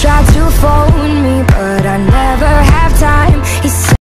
try to fall